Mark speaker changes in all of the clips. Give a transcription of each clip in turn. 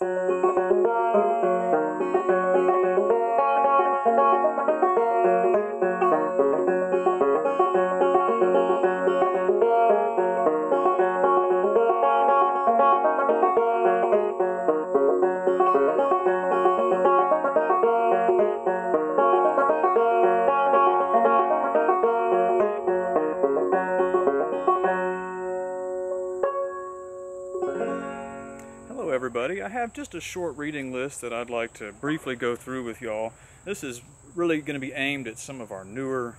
Speaker 1: Música have just a short reading list that I'd like to briefly go through with y'all. This is really going to be aimed at some of our newer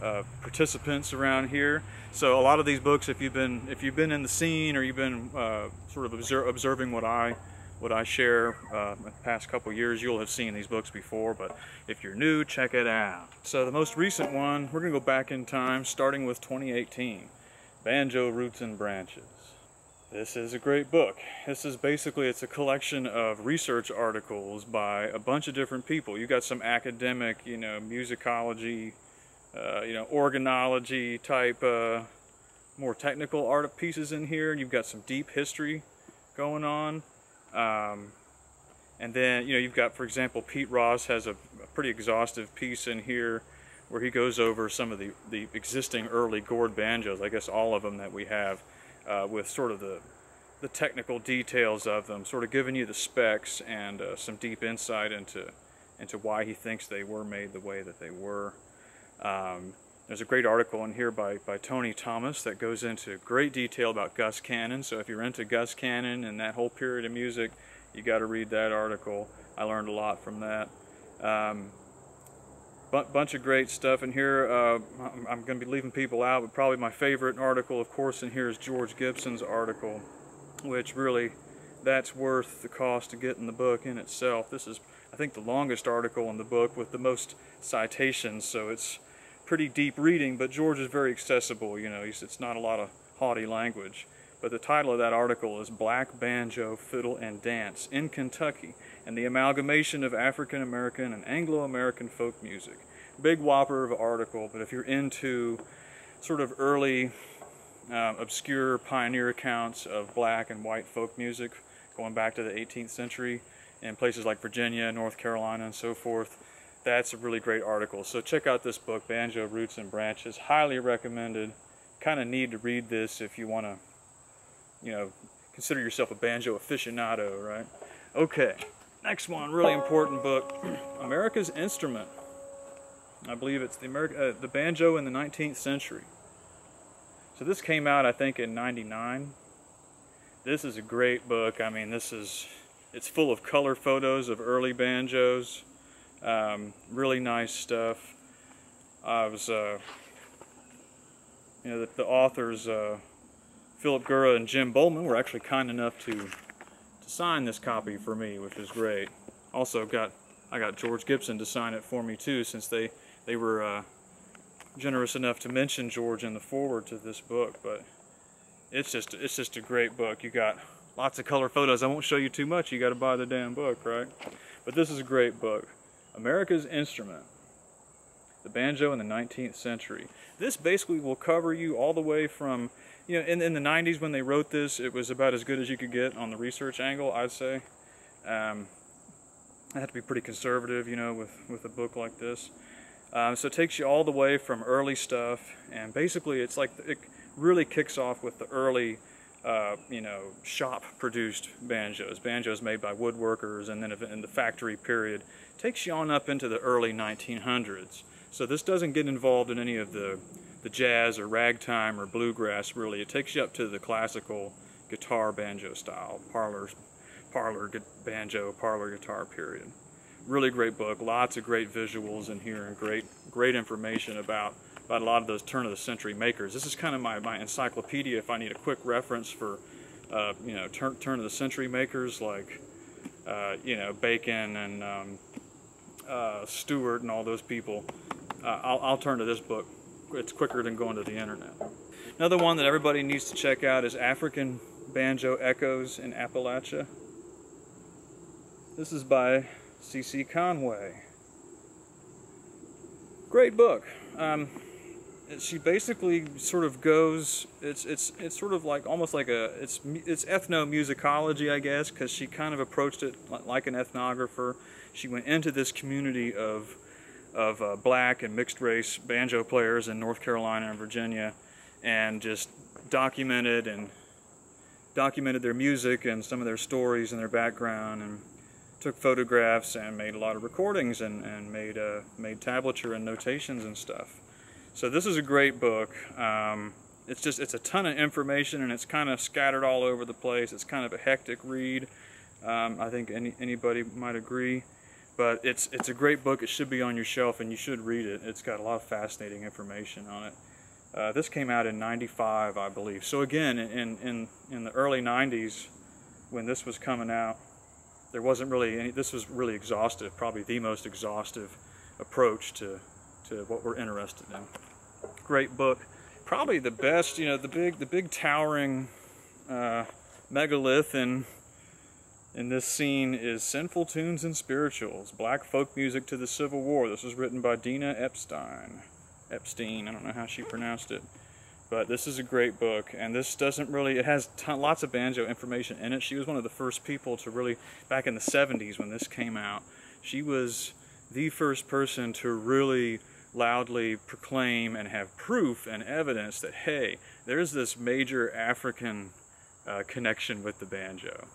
Speaker 1: uh, participants around here. So a lot of these books, if you've been if you've been in the scene or you've been uh, sort of observing what I what I share uh, the past couple years, you'll have seen these books before. But if you're new, check it out. So the most recent one, we're going to go back in time, starting with 2018, Banjo Roots and Branches. This is a great book. This is basically it's a collection of research articles by a bunch of different people. You got some academic, you know, musicology, uh, you know, organology type, uh, more technical art pieces in here. You've got some deep history going on, um, and then you know you've got, for example, Pete Ross has a, a pretty exhaustive piece in here where he goes over some of the the existing early gourd banjos. I guess all of them that we have uh, with sort of the the technical details of them, sort of giving you the specs and uh, some deep insight into into why he thinks they were made the way that they were. Um, there's a great article in here by, by Tony Thomas that goes into great detail about Gus Cannon. So if you're into Gus Cannon and that whole period of music, you got to read that article. I learned a lot from that. Um, bunch of great stuff in here. Uh, I'm, I'm going to be leaving people out, but probably my favorite article, of course, in here is George Gibson's article, which really, that's worth the cost of getting the book in itself. This is, I think, the longest article in the book with the most citations, so it's pretty deep reading, but George is very accessible, you know, it's not a lot of haughty language. But the title of that article is Black Banjo, Fiddle, and Dance in Kentucky and the Amalgamation of African American and Anglo American Folk Music. Big whopper of an article, but if you're into sort of early, uh, obscure pioneer accounts of black and white folk music going back to the 18th century in places like Virginia, North Carolina, and so forth, that's a really great article. So check out this book, Banjo Roots and Branches. Highly recommended. Kind of need to read this if you want to you know, consider yourself a banjo aficionado, right? Okay, next one, really important book, America's Instrument. I believe it's the uh, the banjo in the 19th century. So this came out, I think, in '99. This is a great book. I mean, this is it's full of color photos of early banjos. Um, really nice stuff. I was, uh, you know, the, the authors. Uh, Philip Gura and Jim Bollman were actually kind enough to, to sign this copy for me, which is great. Also got I got George Gibson to sign it for me too, since they they were uh, generous enough to mention George in the foreword to this book. But it's just it's just a great book. You got lots of color photos. I won't show you too much. You got to buy the damn book, right? But this is a great book. America's Instrument. The banjo in the 19th century. This basically will cover you all the way from you know, in, in the 90s when they wrote this, it was about as good as you could get on the research angle, I'd say. Um, I have to be pretty conservative, you know, with, with a book like this. Um, so it takes you all the way from early stuff, and basically it's like it really kicks off with the early, uh, you know, shop-produced banjos, banjos made by woodworkers, and then in the factory period, takes you on up into the early 1900s. So this doesn't get involved in any of the the jazz or ragtime or bluegrass really. It takes you up to the classical guitar banjo style, parlor, parlor banjo, parlor guitar period. Really great book, lots of great visuals in here and great great information about about a lot of those turn of the century makers. This is kind of my, my encyclopedia if I need a quick reference for uh, you know turn, turn of the century makers like uh, you know Bacon and um, uh, Stewart and all those people. Uh, I'll, I'll turn to this book it's quicker than going to the internet. Another one that everybody needs to check out is African Banjo Echoes in Appalachia. This is by C.C. Conway. Great book. Um, she basically sort of goes. It's it's it's sort of like almost like a it's it's ethnomusicology, I guess, because she kind of approached it like an ethnographer. She went into this community of of uh, black and mixed race banjo players in North Carolina and Virginia, and just documented and documented their music and some of their stories and their background and took photographs and made a lot of recordings and, and made uh, made tablature and notations and stuff. So this is a great book. Um, it's just it's a ton of information and it's kind of scattered all over the place. It's kind of a hectic read. Um, I think any, anybody might agree, but it's it's a great book. It should be on your shelf and you should read it. It's got a lot of fascinating information on it. Uh, this came out in 95, I believe. So again, in, in, in the early 90s, when this was coming out, there wasn't really any, this was really exhaustive, probably the most exhaustive approach to, to what we're interested in. Great book. Probably the best, you know, the big, the big towering uh, megalith in, in this scene is Sinful Tunes and Spirituals, Black Folk Music to the Civil War. This was written by Dena Epstein. Epstein, I don't know how she pronounced it. But this is a great book, and this doesn't really, it has ton, lots of banjo information in it. She was one of the first people to really, back in the 70s when this came out, she was the first person to really loudly proclaim and have proof and evidence that, hey, there's this major African uh, connection with the banjo.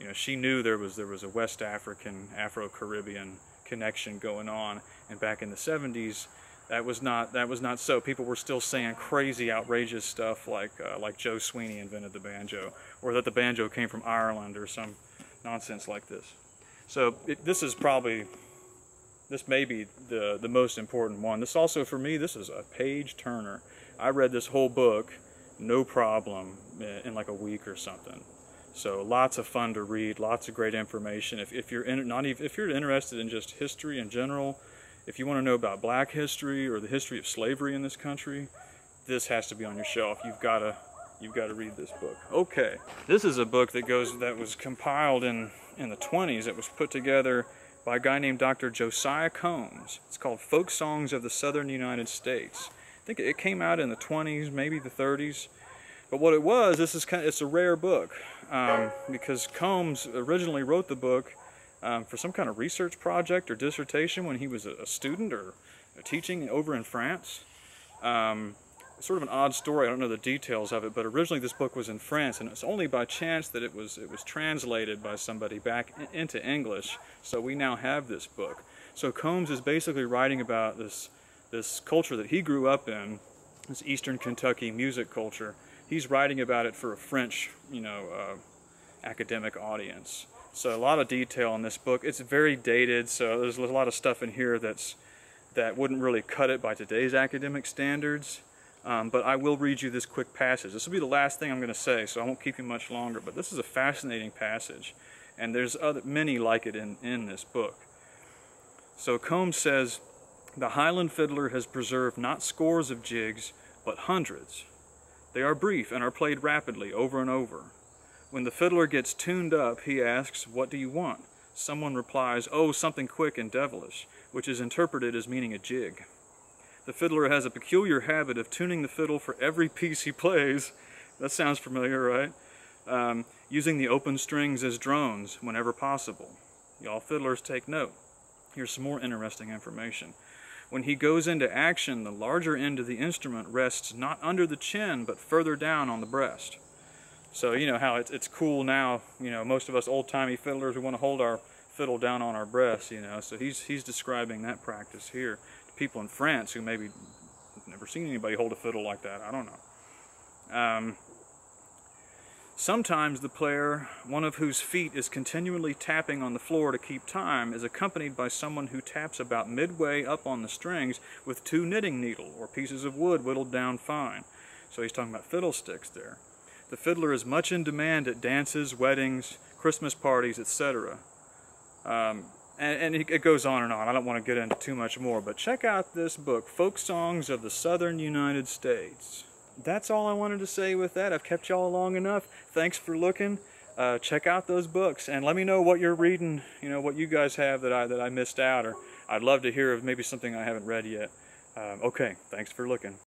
Speaker 1: You know, she knew there was there was a West African, Afro-Caribbean connection going on, and back in the 70s, that was not that was not so. People were still saying crazy, outrageous stuff like uh, like Joe Sweeney invented the banjo, or that the banjo came from Ireland, or some nonsense like this. So it, this is probably this may be the the most important one. This also for me this is a page turner. I read this whole book, no problem, in like a week or something. So lots of fun to read, lots of great information. If, if you're in, not even, if you're interested in just history in general, if you want to know about black history or the history of slavery in this country, this has to be on your shelf. You've got to you've got to read this book. Okay. This is a book that goes that was compiled in in the 20s. It was put together by a guy named Dr. Josiah Combs. It's called Folk Songs of the Southern United States. I think it came out in the 20s, maybe the 30s. But what it was, this is kind of, it's a rare book um, because Combs originally wrote the book um, for some kind of research project or dissertation when he was a, student or teaching over in France. Um, sort of an odd story. I don't know the details of it, but originally this book was in France, and it's only by chance that it was it was translated by somebody back in, into English. So we now have this book. So Combs is basically writing about this this culture that he grew up in, this Eastern Kentucky music culture. He's writing about it for a French, you know, uh, academic audience. So a lot of detail in this book. It's very dated, so there's a lot of stuff in here that's that wouldn't really cut it by today's academic standards. Um, but I will read you this quick passage. This will be the last thing I'm going to say, so I won't keep you much longer. But this is a fascinating passage, and there's other, many like it in, in this book. So Combs says, The Highland fiddler has preserved not scores of jigs, but hundreds. They are brief and are played rapidly over and over. When the fiddler gets tuned up, he asks, What do you want? Someone replies, Oh, something quick and devilish, which is interpreted as meaning a jig. The fiddler has a peculiar habit of tuning the fiddle for every piece he plays. That sounds familiar, right? Um, using the open strings as drones whenever possible. Y'all fiddlers take note. Here's some more interesting information. When he goes into action, the larger end of the instrument rests not under the chin, but further down on the breast. So you know how it's, it's cool now, you know, most of us old-timey fiddlers, we want to hold our fiddle down on our breast, you know. So he's, he's describing that practice here to people in France who maybe never seen anybody hold a fiddle like that. I don't know. Um, sometimes the player, one of whose feet is continually tapping on the floor to keep time, is accompanied by someone who taps about midway up on the strings with two knitting needle or pieces of wood whittled down fine. So he's talking about fiddlesticks there. The fiddler is much in demand at dances, weddings, Christmas parties, etc. Um, and, and, it goes on and on. I don't want to get into too much more, but check out this book, Folk Songs of the Southern United States. That's all I wanted to say with that. I've kept y'all long enough. Thanks for looking. Uh, check out those books and let me know what you're reading, you know, what you guys have that I, that I missed out, or I'd love to hear of maybe something I haven't read yet. Um, okay, thanks for looking.